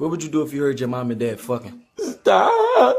What would you do if you heard your mom and dad fucking? Stop.